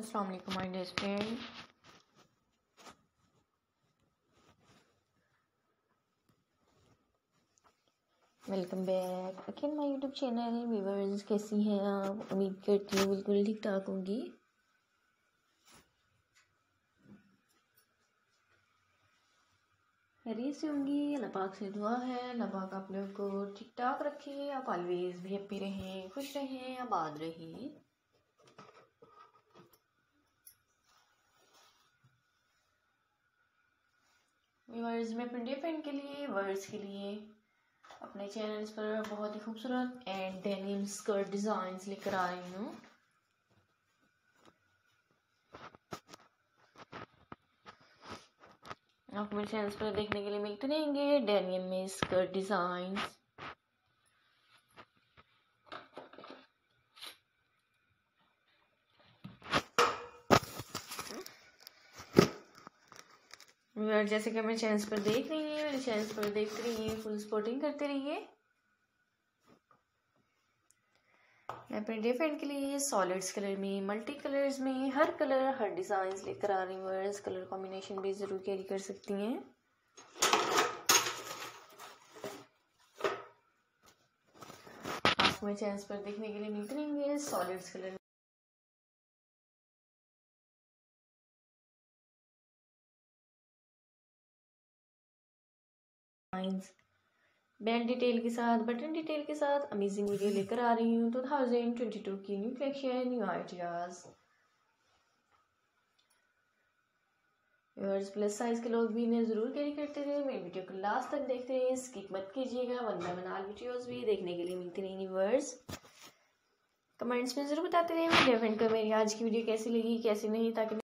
अस्सलाम वालेकुम my dear friend welcome back again my YouTube channel viewers कैसी हैं आप? उम्मीद करती हूँ बिल्कुल ठीक ठाक होंगी। खैरियत से होंगी। अल्लाह पाक से दुआ है। अल्लाह पाक आप लोग को ठीक ठाक रखे। आप ऑलवेज भी हैप्पी रहें, खुश रहें, आबाद रहें। व्यूअर्स मैं अपने डे फ्रेंड के लिए वर्ड्स के लिए अपने चैनल्स पर बहुत ही खूबसूरत एंड डेनिम स्कर्ट डिज़ाइन लेकर आ रही हूँ। आप मेरे चैनल्स पर देखने के लिए मिलते रहेंगे डेनियम में स्कर्ट डिज़ाइंस जैसे कि मेरे चैनल्स पर देख रही हैं, मेरे चैनल्स पर देखते रहिए फुल सपोर्टिंग करते रहिए। मैं अपने डे फ्रेंड के लिए सॉलिड्स कलर में मल्टी कलर्स में, हर कलर हर डिज़ाइन लेकर आ रही हूँ कलर कॉम्बिनेशन भी ज़रूर कैरी कर सकती हैं। आप मेरे चैनल्स पर देखने के लिए मिलते रहेंगे solids colour designs band detail के साथ बटन डिटेल के साथ अमेजिंग वीडियो लेकर आ रही हूँ। टू थाउज़ेंड ट्वेंटी टू की new collection new ideas viewers plus size के लोग भी इन्हें ज़रूर कैरी करते रहे। मेरी वीडियो को लास्ट तक देखते रहिए स्किप मत कीजिएगा, वरना बनाल वीडियोस भी देखने के लिए मिलती रहेंगी व्यूअर्स कमेंट्स में ज़रूर बताते रहिए मेरे फ्रेंड मेरी आज की वीडियो कैसी लगी, कैसी नहीं, ताकि